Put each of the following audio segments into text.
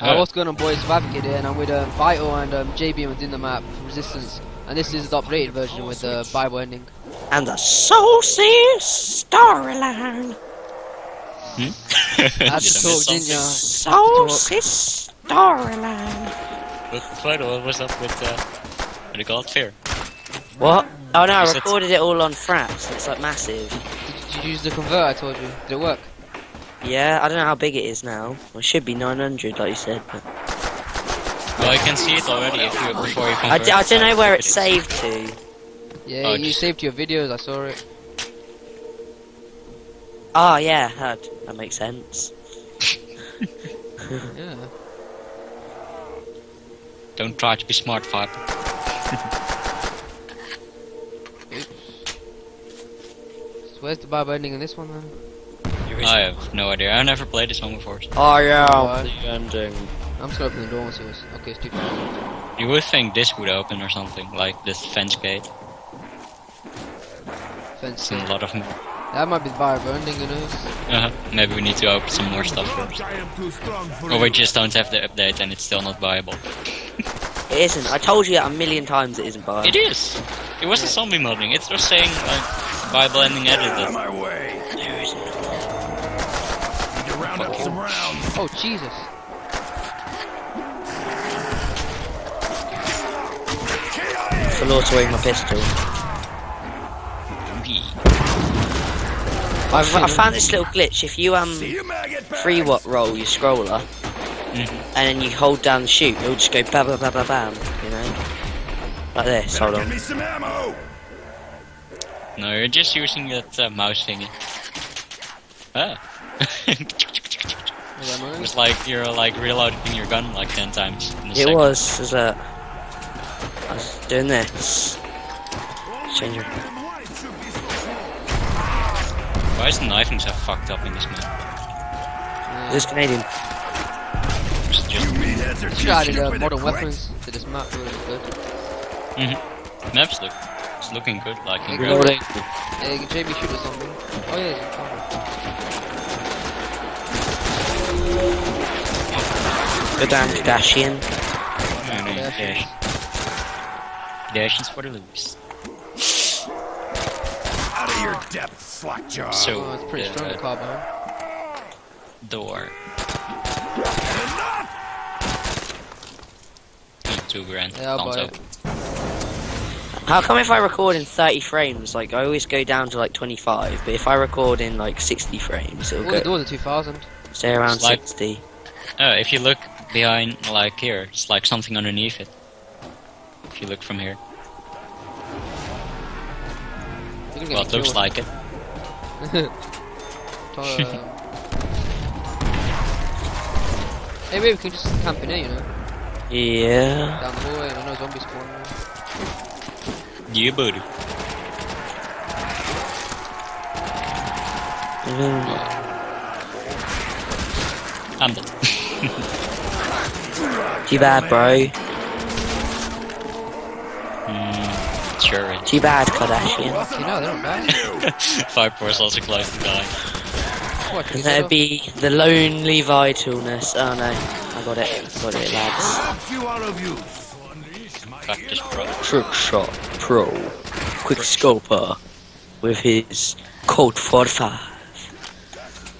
Uh, what's going on boys, Vavkid here and I'm with uh, Vital and um, JB within the map, Resistance. And this is the updated version with the Bible ending. And the Solstice storyline. I had to talk, didn't ya? Solstice storyline. What, what, what was up with, uh, what do you call it? Fear. What? Oh no, I recorded it all on fraps. It's like massive. Did, did you use the converter I told you? Did it work? Yeah, I don't know how big it is now. Well, it should be 900, like you said. But Well, you can see it already if you, before you I, convert d- I it, don't know where it it's saved to. Yeah, Oh, you just- saved your videos, I saw it. Oh yeah, that, that makes sense. Yeah. Don't try to be smart, Fab. So where's the Bible ending in this one then? I have no idea. I've never played this one before. Oh yeah, Alright. the ending. I'm just gonna the door and see what's... Okay, it's too far. You would think this would open or something, like this fence gate. Fence. It's a lot of... That might be the Bible ending, you know? Uh, maybe we need to open some more stuff first. I am too strong for Or we just don't have the update and it's still not viable. It isn't. I told you a million times. It isn't Bible. It is! It wasn't zombie modding, It's just saying, like, Bible ending Out of my way. There isn't. Need to round up some rounds. Oh, Jesus. The Lord swing my pistol. I've, I found this little glitch. If you um See free what roll your scroller, Mhm. and then you hold down the shoot, it'll just go bam bam bam bam bam. You know, like this. Hold Give on. me some ammo. No, you're just using that uh, mouse thingy. Ah. it Was that mine? was like you're like reloading your gun like 10 times in a It second. was. Was that? I was doing this. Change your. Why is the knifing so fucked up in this map? This Canadian. It's just You meatheads are too Should added uh, modern weapons to this map, really good. Mhm. maps look it's looking good like in Yeah, real Reloading. Hey, JB shoot us something. Oh yeah, it's a Go down Kardashian. I mean, Yeah. Dash. Dash for the lose. Out of your depth, slackjaw. So Oh, it's pretty the strong, the carbine. door. Two grand. Yeah, I'll buy it. How come if I record in 30 frames, like I always go down to like 25, but if I record in like 60 frames, it'll All the go doors are 2000. Stay around It's like- 60. Oh, if you look behind, like here, it's like something underneath it. If you look from here, You're well, it looks killed. like it. Uh, hey, maybe we can just camp in here, you know? Yeah. Down the hallway, and no zombies spawning. Yeah, buddy. Mm, I'm dead. Too bad, bro. mm, sure. it- Too bad, Kardashian. You know, they're not bad. Five fours also close to die. What, can And there'd set be the lonely vitalness. Oh no, I got it. I Got it, lads. Perhaps you are of use. Fuck this bro. Trick Shot Pro. Quick Scoper. With his Colt 45.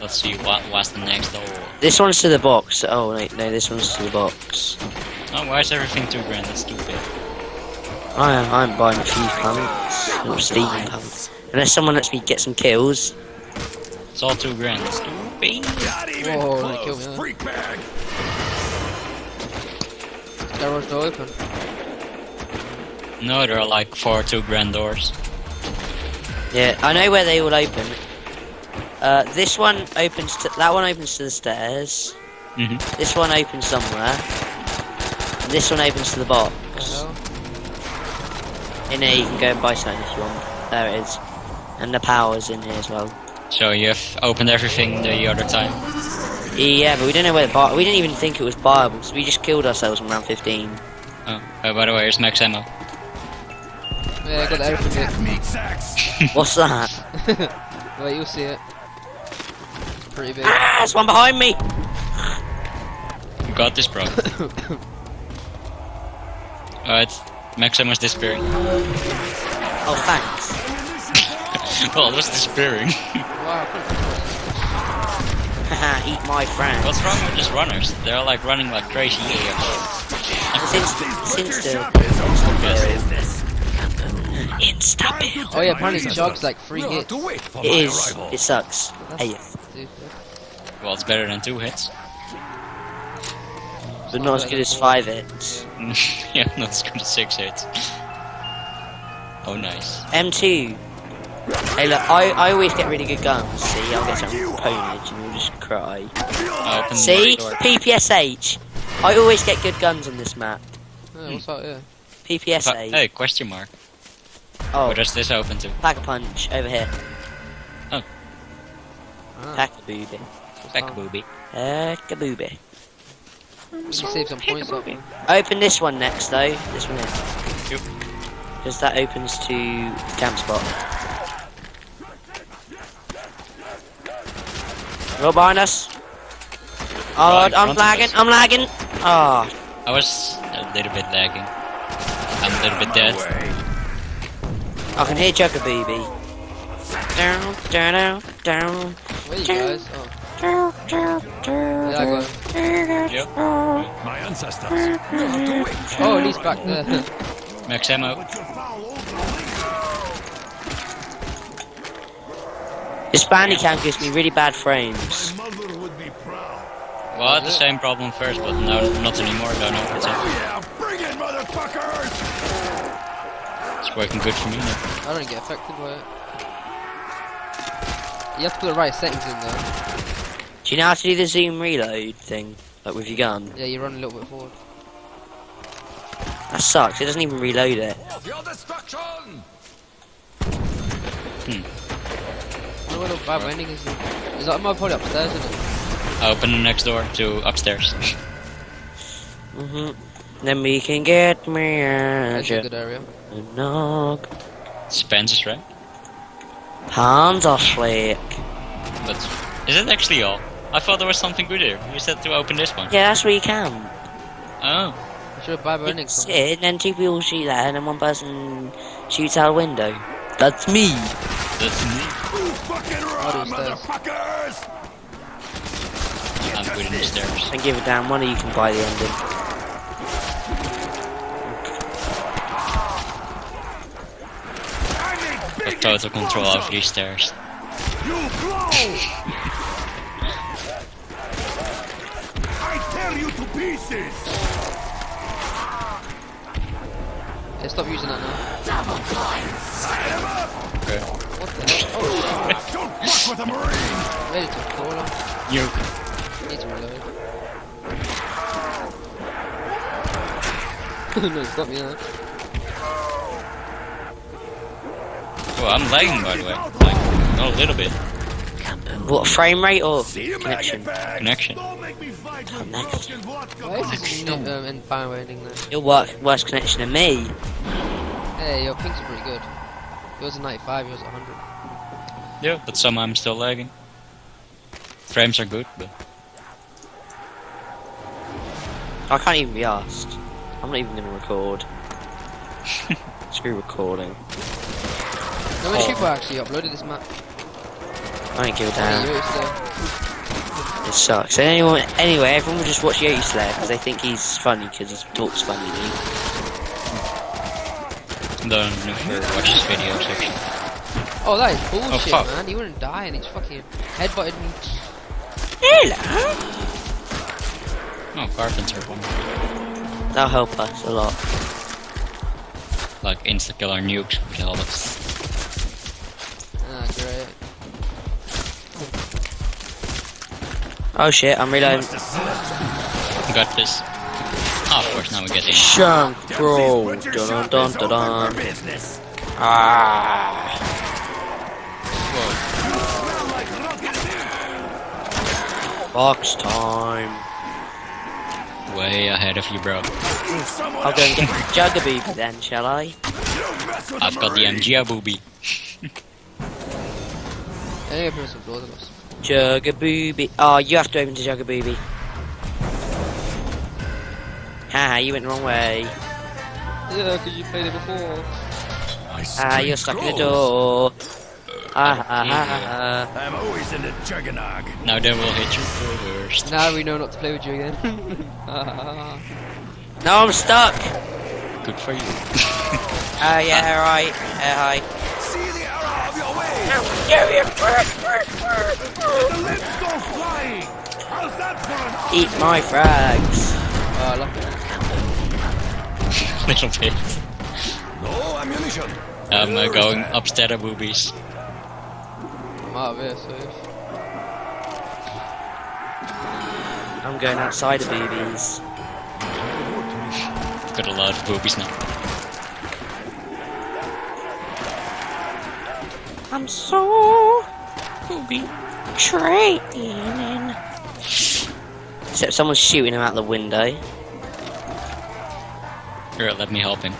Let's see what what's the next door. This one's to the box. Oh wait, no, this one's to the box. Oh, why is everything two grand? That's stupid. I am, I'm buying a few pants. Little Steam pants. Unless someone lets me get some kills. It's all two grand. That's stupid. Not even Whoa, they close, killed me, huh? freak bag. That door's still open. No, there are like four two grand doors. Yeah, I know where they all open. Uh, this one opens to that one opens to the stairs. Mm-hmm. This one opens somewhere. And this one opens to the box. What the hell? In here you can go and buy something if you want. There it is. And the power's in here as well. So you have opened everything the other time. Yeah, but we don't know where the bar. We didn't even think it was viable, so we just killed ourselves in round 15. Oh, uh, by the way, here's max ammo. Yeah, I got the airport bit. What's that? Wait, you'll see it. Pretty big. ah, there's one behind me! got this, bro. Alright, Maxim was disappearing. Oh, thanks. well, it was disappearing. Wow, Haha, eat my friend. What's wrong with these runners? They're like running like crazy here. Since, since the Insta build. Oh yeah, apparently the jog's like three hits. to wait for It my is. arrival. It sucks. Hey, stupid. Well, it's better than two hits. but not as good as five hits. yeah, not as good as six hits. Oh, nice. M2. Hey, look, I, I always get really good guns. See, I'll get some from Ponage and you'll just cry. Open See? PPSH. I always get good guns on this map. Yeah, what's that? Yeah. PPSH. Hey, question mark. Oh, What does this open to? pack a punch over here. Ah, Pack a booby. What's Back that? booby. Pack a booby. You save some points Open this one next though. This one here. Yep. Because that opens to camp spot. Go behind us. Oh, Right, I'm lagging. I'm lagging. Oh, I was a little bit lagging. I'm a little bit dead. I can hear Jugga Booby. Down, down, down, down. Where you guys? Oh, Yep. My ancestors. We'll have to wait. Oh, at least back there. Max ammo. This Bandicam gives me really bad frames. Mother would be proud. Well, I had the same problem first, but now not anymore. Don't know what's up. yeah, bring it, motherfuckers! It's working good for me now. I don't get affected by it. You have to put the right settings in there. Do you know how to do the zoom reload thing? Like with your gun? Yeah, you run a little bit forward. That sucks. It doesn't even reload it. Of your destruction! I wonder where the bad ending is. Is that my probably upstairs, isn't it? I open the next door to upstairs. mm hmm Then we can get me That's a a good area. knock. Spencer's right. Hands off slick. But is it actually all? I thought there was something good here. You said to open this one. Yeah, that's where you can. Oh. I'm sure bad You ending. can sit, and then two people shoot that, and then one person shoots out a window. That's me. That's me. Who fucking run, motherfuckers! I'm good in the stairs. And give a damn. One of you can buy the ending. I need Got total control over these stairs. You blow! Pieces! Yeah, stop using that now. Okay. What the hell? Oh, Don't fuck with a marine! shit. Ready to call him. You. Need to reload. no, stop me now. Oh, I'm lagging by the way. Like, not a little bit. What frame rate or connection? Connection. Don't make me fight with Connection. Why is this Connection. um, in fire ending there? Your work, worst connection than me. Hey, your pings are pretty good. Yours is 95, yours is 100. Yeah, but somehow I'm still lagging. Frames are good, but I can't even be asked. I'm not even gonna record. Screw recording. No, when Super actually uploaded this map. I don't give a damn. you. It sucks. Anyone, anyway, everyone will just watch Yogi Slayer because they think he's funny because he talks funny. don't know watch this video section. Oh, that is bullshit, oh, fuck. man. He wouldn't die and he's fucking headbutted me. Hello. Oh, carpenter one. That'll help us a lot. Like insta killer nukes would help us. Oh shit, I'm reloading. Must have slipped. Got this. Ah, of course, now we get in. Shank, Dempsey's bro. butcher Dun shop dun is dun open for dun. business. Ah. Box time. Way ahead of you, bro. Someone I'll go and get else Jugaboo then, shall I? You mess with I've a got the marine. MG booby. Anyway, open some doors of us. Jugabooby. Oh, you have to open to Jugabooby. Haha, you went the wrong way. Yeah, because you played it before. My Ah, you're strength stuck in the grows. door. Ah, ah, ah, I'm always in the juggernog. Now they will hit you first. Now we know not to play with you again. ah. No, I'm stuck. Good for you. Ah, yeah, right. Yeah, hi. The limbs go flying. How's that for an Eat my frags. oh, I love it. Little bit. No ammunition. I'm uh, going that? upstairs at boobies. I'm out of here, so. I'm going outside of boobies. Got a lot of boobies now. I'm so booby training. Except someone's shooting him out the window. Here, let me help him.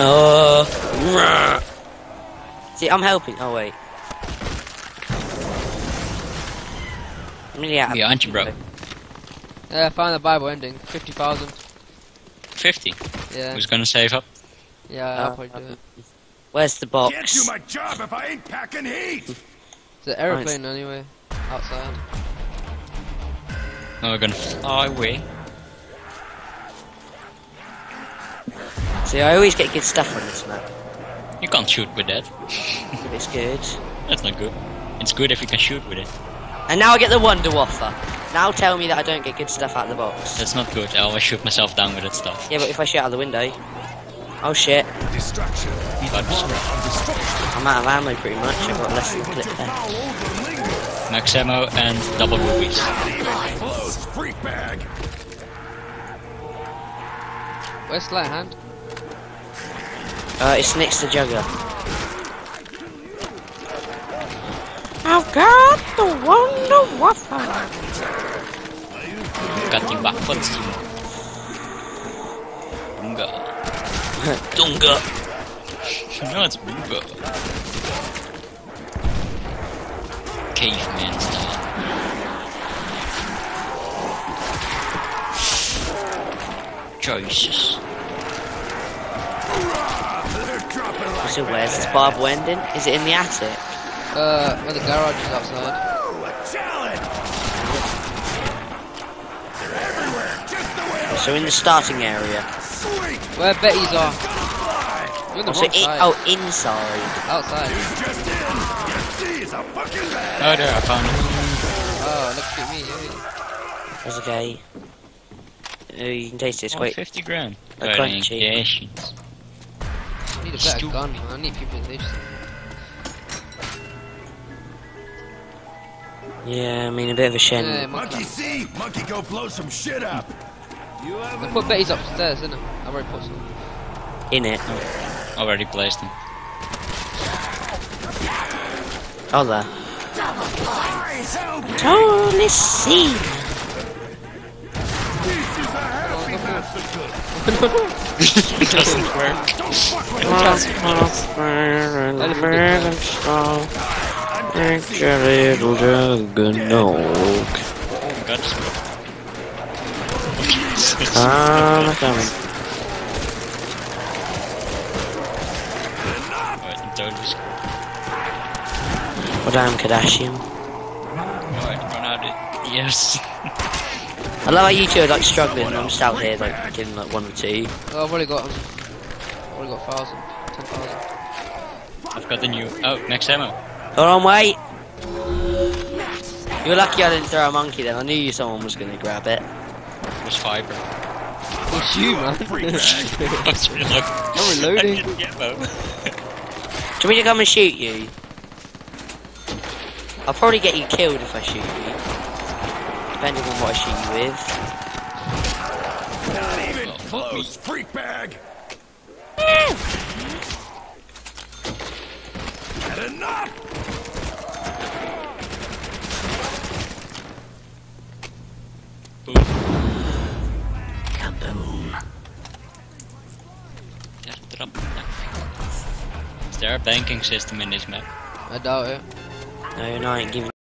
Oh. rah. See, I'm helping. Oh wait. I'm really out of- Behind you, bro. Yeah, I found the Bible ending. 50,000. 50. Yeah. Who's gonna save up? Yeah, I'll probably do it. Where's the box? Can't do my job if I ain't packing heat. It's an aeroplane anyway. Outside. No, we're gonna fly away. See, I always get good stuff on this map. You can't shoot with that. If it's good. That's not good. It's good if you can shoot with it. And now I get the Wonder Waffle. Now tell me that I don't get good stuff out of the box. That's not good. I always shoot myself down with that stuff. Yeah, but if I shoot out the window. Oh shit. Distraction. But Of destruction. I'm out of ammo pretty much. I've got less than a clip left. Foul max ammo and double boobies. Not even close. Freak bag. Where's Sleight of Hand? Uh, it's next to Jugger. I've got the Wonder Waffle. Got die backwards. Bunga. Dunga. No, it's Bunga. Caveman style. Choices. They're So where's this Barb ending? Is it in the attic? Uh, where the garage is outside. Ooh, a challenge. They're everywhere. Just the way I So in the starting area. Sweet. Where Betty's are. You're the Oh, so wrong in, side. oh, inside. Outside. He's just in. You a fucking. Oh, there, I found it. Oh, look at me. yeah. That's okay. Oh, you can taste it. It's Oh, quite 50 grand. A Got crunchy. engagement. I need a better Stupid. gun, man. I need people to just... Yeah, I mean a bit of a shen. Yeah, Monkey monkey. see, monkey go blow some shit up. You I haven't. put Betty's upstairs, didn't I? I've already put some. in it. Already placed them. Oh, there. Help! Totally seen. This is a it doesn't work. Don't fuck with me. Oh, God. Ah, I'm coming. Alright, I'm totally. Well, damn Kardashian. Alright, run out of Yes. I love how you two are like struggling. and I'm just out here like getting like one or two. Oh, I've already got... I've already got thousand. Ten thousand. I've got the new. Oh, next ammo. Hold on, wait. You're lucky I didn't throw a monkey then. I knew someone was going to grab it. It was fiber. It's you, man. I was reloading. I'm reloading. I didn't get ammo. Do you want me to come and shoot you? I'll probably get you killed if I shoot you. Depending on what I shoot you with. Not even Oh, fuck close. Freak bag. Had enough. Just drop that. Is there a banking system in this map? I doubt it. No, no, I ain't giving